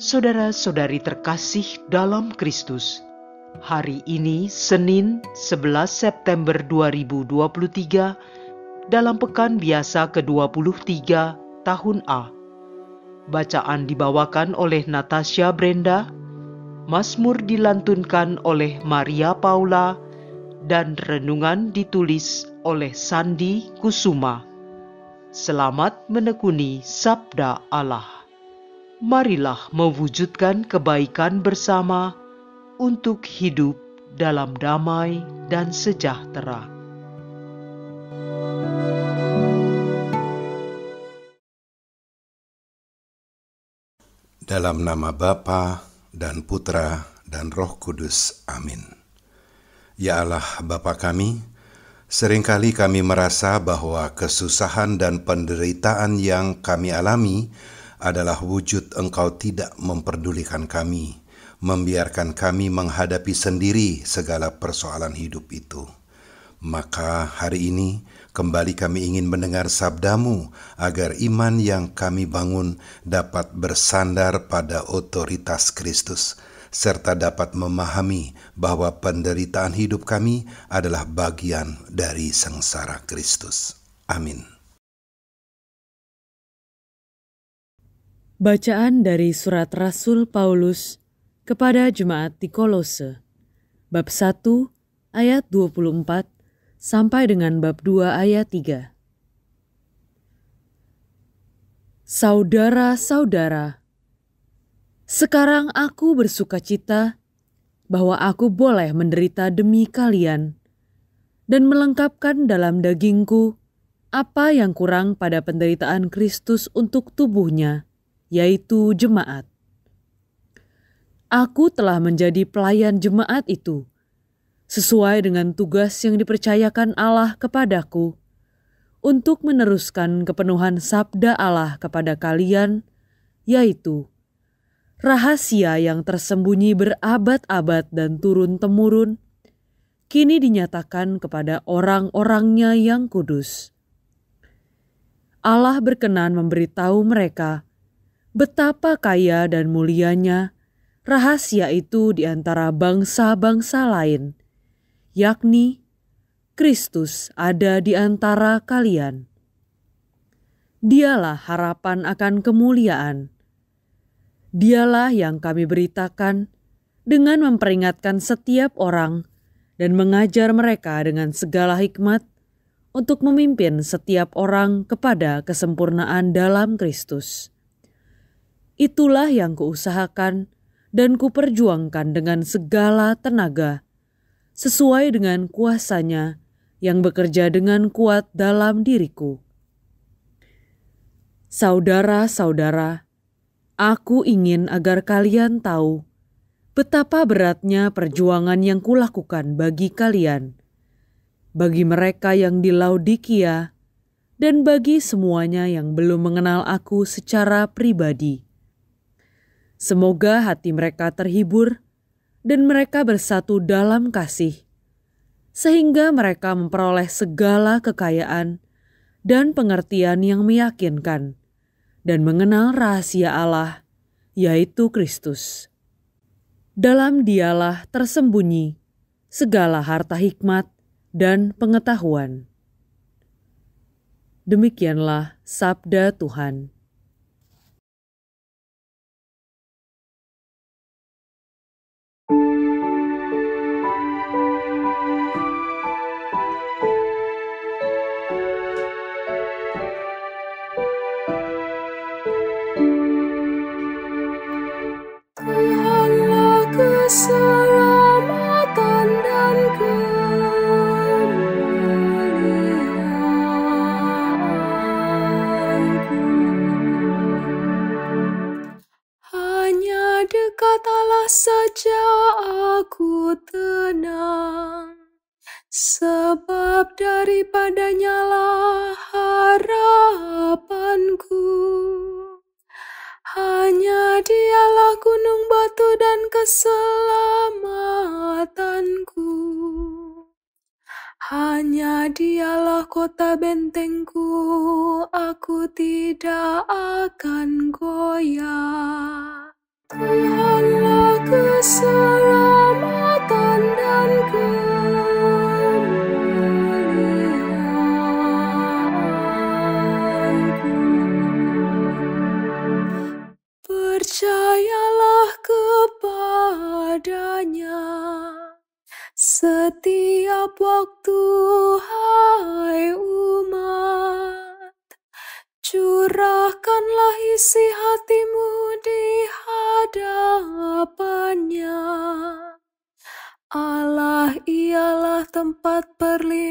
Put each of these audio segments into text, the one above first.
Saudara-saudari terkasih dalam Kristus, hari ini Senin 11 September 2023 dalam pekan biasa ke-23 tahun A. Bacaan dibawakan oleh Natasha Brenda, Mazmur dilantunkan oleh Maria Paula, dan renungan ditulis oleh Sandi Kusuma. Selamat menekuni Sabda Allah marilah mewujudkan kebaikan bersama untuk hidup dalam damai dan sejahtera. Dalam nama Bapa dan Putra dan Roh Kudus. Amin. Ya Allah Bapa kami, sering kali kami merasa bahwa kesusahan dan penderitaan yang kami alami adalah wujud Engkau tidak memperdulikan kami, membiarkan kami menghadapi sendiri segala persoalan hidup itu. Maka hari ini kembali kami ingin mendengar sabdamu agar iman yang kami bangun dapat bersandar pada otoritas Kristus serta dapat memahami bahwa penderitaan hidup kami adalah bagian dari sengsara Kristus. Amin. Bacaan dari Surat Rasul Paulus kepada Jemaat di Kolose, bab 1 ayat 24 sampai dengan bab 2 ayat 3. Saudara-saudara, sekarang aku bersuka cita bahwa aku boleh menderita demi kalian dan melengkapkan dalam dagingku apa yang kurang pada penderitaan Kristus untuk tubuhnya yaitu jemaat. Aku telah menjadi pelayan jemaat itu, sesuai dengan tugas yang dipercayakan Allah kepadaku, untuk meneruskan kepenuhan sabda Allah kepada kalian, yaitu rahasia yang tersembunyi berabad-abad dan turun-temurun, kini dinyatakan kepada orang-orangnya yang kudus. Allah berkenan memberitahu mereka betapa kaya dan mulianya rahasia itu di antara bangsa-bangsa lain, yakni Kristus ada di antara kalian. Dialah harapan akan kemuliaan. Dialah yang kami beritakan dengan memperingatkan setiap orang dan mengajar mereka dengan segala hikmat untuk memimpin setiap orang kepada kesempurnaan dalam Kristus. Itulah yang kuusahakan dan kuperjuangkan dengan segala tenaga, sesuai dengan kuasanya yang bekerja dengan kuat dalam diriku. Saudara-saudara, aku ingin agar kalian tahu betapa beratnya perjuangan yang kulakukan bagi kalian, bagi mereka yang di Laodikia, dan bagi semuanya yang belum mengenal aku secara pribadi. Semoga hati mereka terhibur dan mereka bersatu dalam kasih, sehingga mereka memperoleh segala kekayaan dan pengertian yang meyakinkan dan mengenal rahasia Allah, yaitu Kristus. Dalam dialah tersembunyi segala harta hikmat dan pengetahuan. Demikianlah sabda Tuhan. Katalah saja aku tenang, sebab daripadanya lah harapanku. Hanya dialah gunung batu dan keselamatanku. Hanya dialah kota bentengku, aku tidak akan goyah. Tuhanlah keselamatan dan kemuliaanku. Tempat perlindungan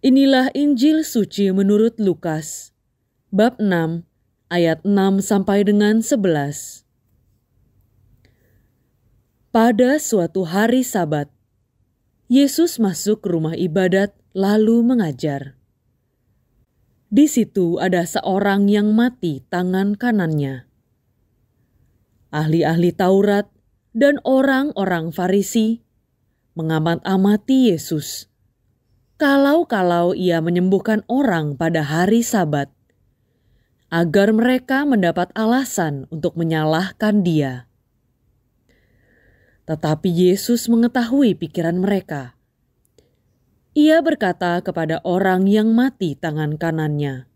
Inilah Injil suci menurut Lukas, bab 6, ayat 6 sampai dengan 11. Pada suatu hari Sabat, Yesus masuk ke rumah ibadat lalu mengajar. Di situ ada seorang yang mati tangan kanannya. Ahli-ahli Taurat dan orang-orang Farisi mengamat-amati Yesus kalau-kalau ia menyembuhkan orang pada hari Sabat, agar mereka mendapat alasan untuk menyalahkan Dia. Tetapi Yesus mengetahui pikiran mereka. Ia berkata kepada orang yang mati tangan kanannya,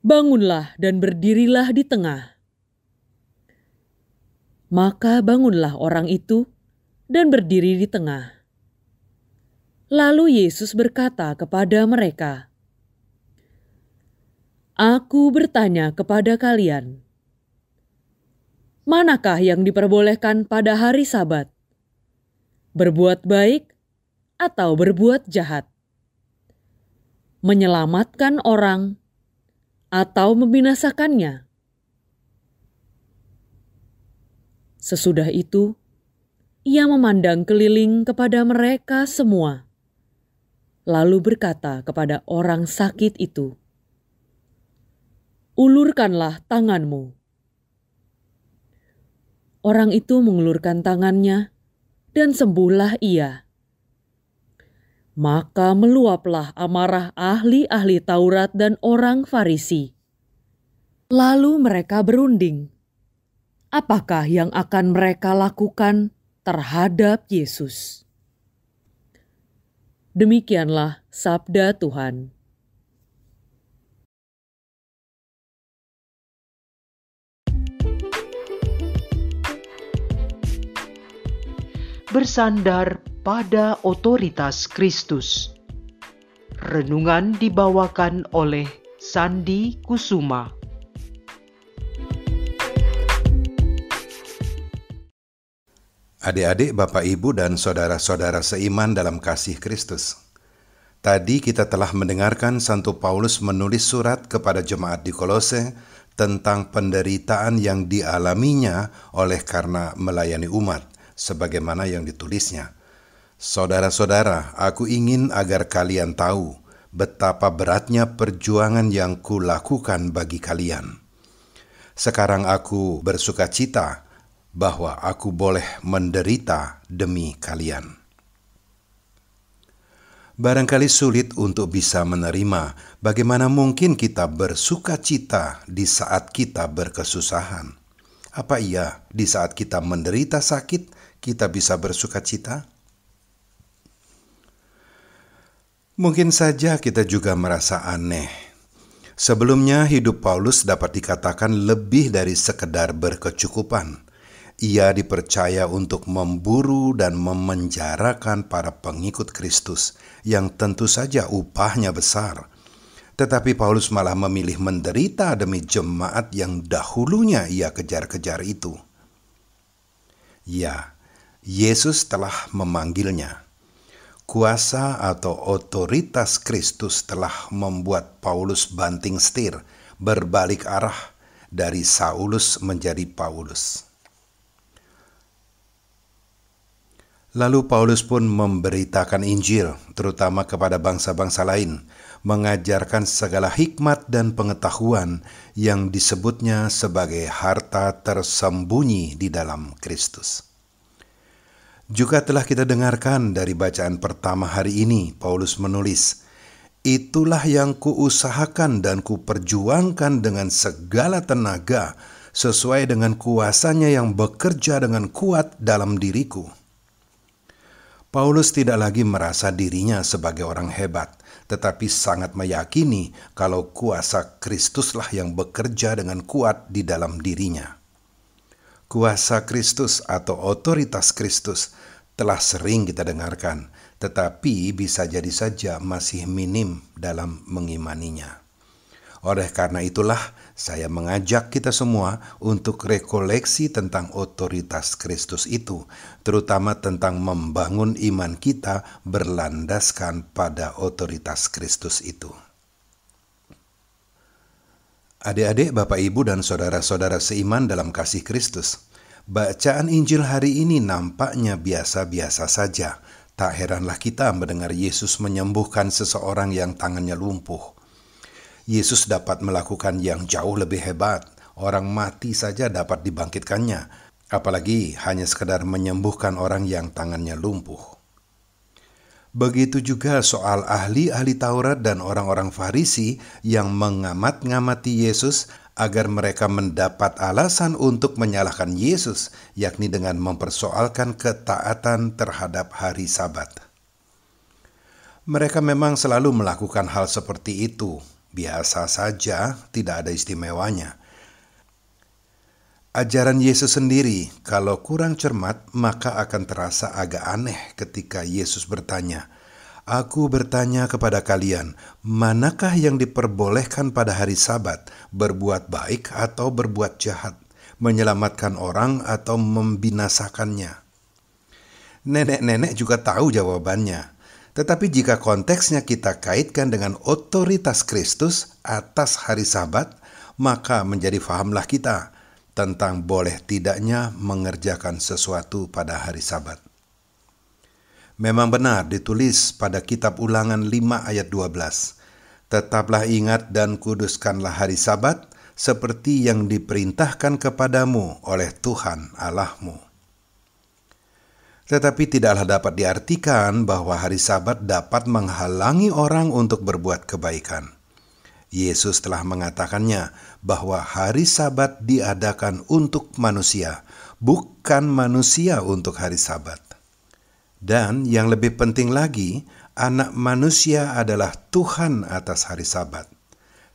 "Bangunlah dan berdirilah di tengah." Maka bangunlah orang itu dan berdiri di tengah. Lalu Yesus berkata kepada mereka, "Aku bertanya kepada kalian, manakah yang diperbolehkan pada hari Sabat? Berbuat baik atau berbuat jahat? Menyelamatkan orang atau membinasakannya?" Sesudah itu, ia memandang keliling kepada mereka semua lalu berkata kepada orang sakit itu, "Ulurkanlah tanganmu." Orang itu mengulurkan tangannya, dan sembuhlah ia. Maka meluaplah amarah ahli-ahli Taurat dan orang Farisi. Lalu mereka berunding, apakah yang akan mereka lakukan terhadap Yesus? Demikianlah sabda Tuhan. bersandar pada otoritas Kristus. Renungan dibawakan oleh Sandi Kusuma. Adik-adik, Bapak, Ibu, dan saudara-saudara seiman dalam kasih Kristus. Tadi kita telah mendengarkan Santo Paulus menulis surat kepada jemaat di Kolose tentang penderitaan yang dialaminya oleh karena melayani umat, sebagaimana yang ditulisnya. Saudara-saudara, aku ingin agar kalian tahu betapa beratnya perjuangan yang kulakukan bagi kalian. Sekarang aku bersuka cita bahwa aku boleh menderita demi kalian. Barangkali sulit untuk bisa menerima bagaimana mungkin kita bersuka cita di saat kita berkesusahan. Apa iya di saat kita menderita sakit, kita bisa bersuka cita? Mungkin saja kita juga merasa aneh. Sebelumnya hidup Paulus dapat dikatakan lebih dari sekedar berkecukupan. Ia dipercaya untuk memburu dan memenjarakan para pengikut Kristus yang tentu saja upahnya besar. Tetapi Paulus malah memilih menderita demi jemaat yang dahulunya ia kejar-kejar itu. Ya, Yesus telah memanggilnya Kuasa atau otoritas Kristus telah membuat Paulus banting setir, berbalik arah dari Saulus menjadi Paulus. Lalu Paulus pun memberitakan Injil, terutama kepada bangsa-bangsa lain, mengajarkan segala hikmat dan pengetahuan yang disebutnya sebagai harta tersembunyi di dalam Kristus. Juga telah kita dengarkan dari bacaan pertama hari ini, Paulus menulis, Itulah yang kuusahakan dan kuperjuangkan dengan segala tenaga, sesuai dengan kuasanya yang bekerja dengan kuat dalam diriku. Paulus tidak lagi merasa dirinya sebagai orang hebat, tetapi sangat meyakini kalau kuasa Kristuslah yang bekerja dengan kuat di dalam dirinya. Kuasa Kristus atau otoritas Kristus telah sering kita dengarkan, tetapi bisa jadi saja masih minim dalam mengimaninya. Oleh karena itulah, saya mengajak kita semua untuk rekoleksi tentang otoritas Kristus itu, terutama tentang membangun iman kita berlandaskan pada otoritas Kristus itu. Adik-adik, Bapak, Ibu, dan saudara-saudara seiman dalam kasih Kristus, bacaan Injil hari ini nampaknya biasa-biasa saja. Tak heranlah kita mendengar Yesus menyembuhkan seseorang yang tangannya lumpuh. Yesus dapat melakukan yang jauh lebih hebat. Orang mati saja dapat dibangkitkannya, apalagi hanya sekedar menyembuhkan orang yang tangannya lumpuh. Begitu juga soal ahli-ahli Taurat dan orang-orang Farisi yang mengamat-ngamati Yesus agar mereka mendapat alasan untuk menyalahkan Yesus, yakni dengan mempersoalkan ketaatan terhadap hari Sabat. Mereka memang selalu melakukan hal seperti itu, biasa saja, tidak ada istimewanya ajaran Yesus sendiri, kalau kurang cermat, maka akan terasa agak aneh ketika Yesus bertanya, "Aku bertanya kepada kalian, manakah yang diperbolehkan pada hari Sabat, berbuat baik atau berbuat jahat, menyelamatkan orang atau membinasakannya?" Nenek-nenek juga tahu jawabannya. Tetapi jika konteksnya kita kaitkan dengan otoritas Kristus atas hari Sabat, maka menjadi fahamlah kita tentang boleh tidaknya mengerjakan sesuatu pada hari Sabat. Memang benar ditulis pada kitab Ulangan 5 ayat 12. Tetaplah ingat dan kuduskanlah hari Sabat seperti yang diperintahkan kepadamu oleh Tuhan Allahmu. Tetapi tidaklah dapat diartikan bahwa hari Sabat dapat menghalangi orang untuk berbuat kebaikan. Yesus telah mengatakannya bahwa hari Sabat diadakan untuk manusia, bukan manusia untuk hari Sabat. Dan yang lebih penting lagi, Anak Manusia adalah Tuhan atas hari Sabat.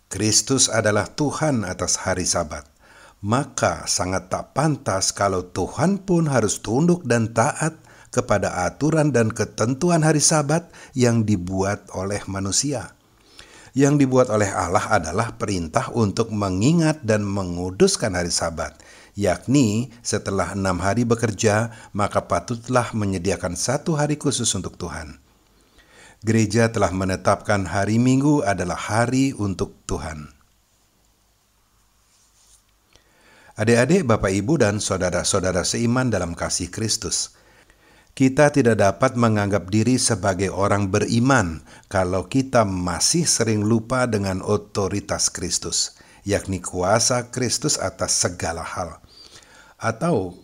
Kristus adalah Tuhan atas hari Sabat. Maka sangat tak pantas kalau Tuhan pun harus tunduk dan taat kepada aturan dan ketentuan hari Sabat yang dibuat oleh manusia yang dibuat oleh Allah adalah perintah untuk mengingat dan menguduskan hari Sabat, yakni setelah enam hari bekerja, maka patutlah menyediakan satu hari khusus untuk Tuhan. Gereja telah menetapkan hari Minggu adalah hari untuk Tuhan. Adik-adik, Bapak, Ibu, dan saudara-saudara seiman dalam kasih Kristus, kita tidak dapat menganggap diri sebagai orang beriman kalau kita masih sering lupa dengan otoritas Kristus, yakni kuasa Kristus atas segala hal. Atau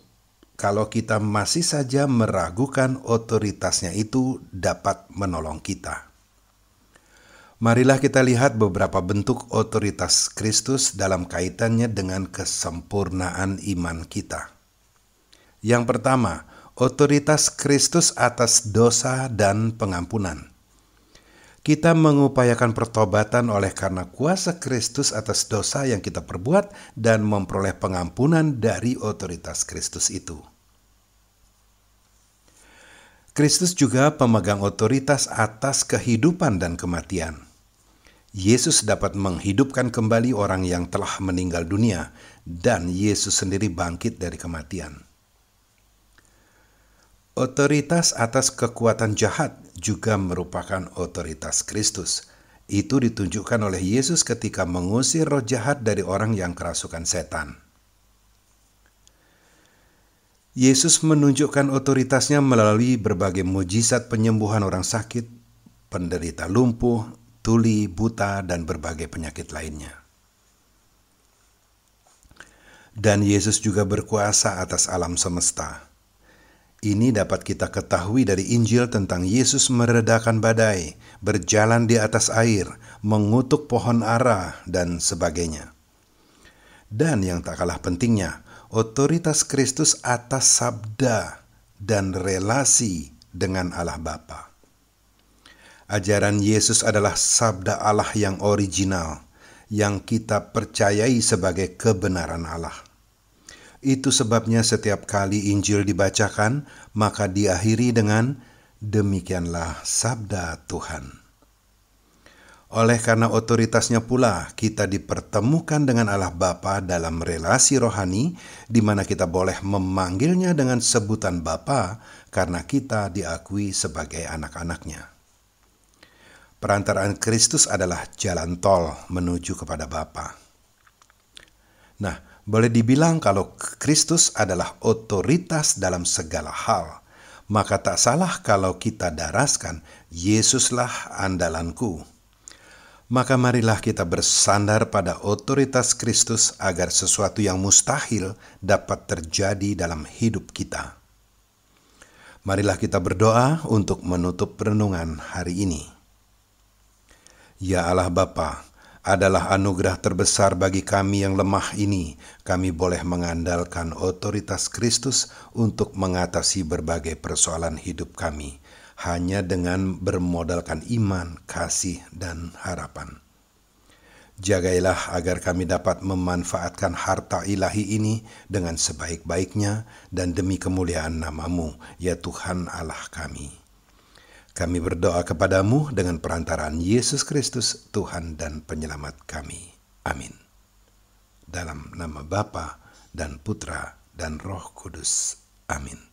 kalau kita masih saja meragukan otoritasnya itu dapat menolong kita. Marilah kita lihat beberapa bentuk otoritas Kristus dalam kaitannya dengan kesempurnaan iman kita. Yang pertama, otoritas Kristus atas dosa dan pengampunan. Kita mengupayakan pertobatan oleh karena kuasa Kristus atas dosa yang kita perbuat dan memperoleh pengampunan dari otoritas Kristus itu. Kristus juga pemegang otoritas atas kehidupan dan kematian. Yesus dapat menghidupkan kembali orang yang telah meninggal dunia, dan Yesus sendiri bangkit dari kematian. Otoritas atas kekuatan jahat juga merupakan otoritas Kristus. Itu ditunjukkan oleh Yesus ketika mengusir roh jahat dari orang yang kerasukan setan. Yesus menunjukkan otoritasnya melalui berbagai mujizat penyembuhan orang sakit, penderita lumpuh, tuli, buta, dan berbagai penyakit lainnya. Dan Yesus juga berkuasa atas alam semesta ini dapat kita ketahui dari Injil tentang Yesus meredakan badai, berjalan di atas air, mengutuk pohon ara, dan sebagainya. Dan yang tak kalah pentingnya, otoritas Kristus atas sabda dan relasi dengan Allah Bapa. Ajaran Yesus adalah sabda Allah yang original, yang kita percayai sebagai kebenaran Allah. Itu sebabnya setiap kali Injil dibacakan, maka diakhiri dengan demikianlah sabda Tuhan. Oleh karena otoritasnya pula, kita dipertemukan dengan Allah Bapa dalam relasi rohani, di mana kita boleh memanggilnya dengan sebutan Bapa karena kita diakui sebagai anak-anaknya. Perantaraan Kristus adalah jalan tol menuju kepada Bapa. Nah, boleh dibilang kalau Kristus adalah otoritas dalam segala hal, maka tak salah kalau kita daraskan Yesuslah andalanku. Maka marilah kita bersandar pada otoritas Kristus agar sesuatu yang mustahil dapat terjadi dalam hidup kita. Marilah kita berdoa untuk menutup renungan hari ini. Ya Allah Bapa, adalah anugerah terbesar bagi kami yang lemah ini. Kami boleh mengandalkan otoritas Kristus untuk mengatasi berbagai persoalan hidup kami, hanya dengan bermodalkan iman, kasih, dan harapan. Jagailah agar kami dapat memanfaatkan harta ilahi ini dengan sebaik-baiknya dan demi kemuliaan namamu, ya Tuhan Allah kami. Kami berdoa kepadamu dengan perantaraan Yesus Kristus, Tuhan dan Penyelamat kami. Amin. Dalam nama Bapa dan Putra dan Roh Kudus. Amin.